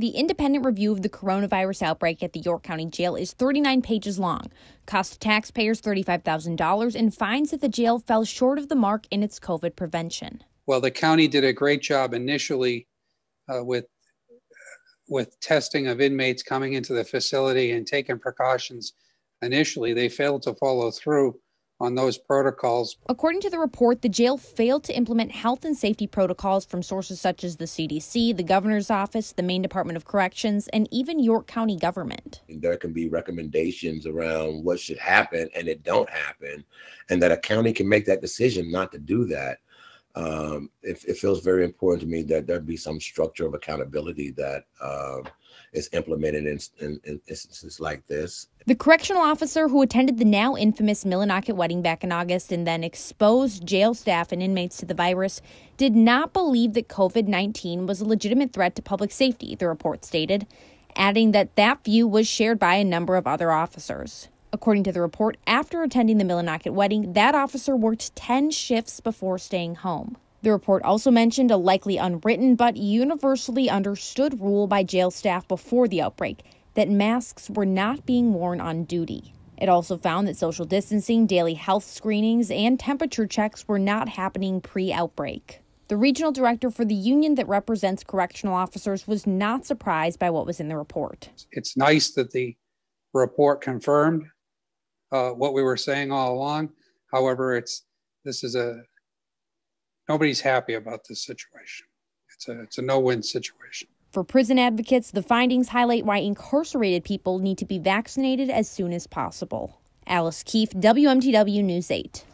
The independent review of the coronavirus outbreak at the York County Jail is 39 pages long, cost taxpayers $35,000, and finds that the jail fell short of the mark in its COVID prevention. Well, the county did a great job initially uh, with with testing of inmates coming into the facility and taking precautions. Initially, they failed to follow through on those protocols. According to the report, the jail failed to implement health and safety protocols from sources such as the CDC, the governor's office, the Maine Department of Corrections, and even York County government. There can be recommendations around what should happen and it don't happen, and that a county can make that decision not to do that. Um, it, it, feels very important to me that there be some structure of accountability that uh, is implemented in, in, in, instances like this. The correctional officer who attended the now infamous Millinocket wedding back in August and then exposed jail staff and inmates to the virus did not believe that COVID 19 was a legitimate threat to public safety, the report stated, adding that that view was shared by a number of other officers. According to the report, after attending the Millinocket wedding, that officer worked 10 shifts before staying home. The report also mentioned a likely unwritten but universally understood rule by jail staff before the outbreak that masks were not being worn on duty. It also found that social distancing, daily health screenings, and temperature checks were not happening pre outbreak. The regional director for the union that represents correctional officers was not surprised by what was in the report. It's nice that the report confirmed uh, what we were saying all along. However, it's this is a nobody's happy about this situation. It's a, it's a no win situation. For prison advocates, the findings highlight why incarcerated people need to be vaccinated as soon as possible. Alice Keefe, WMTW News 8.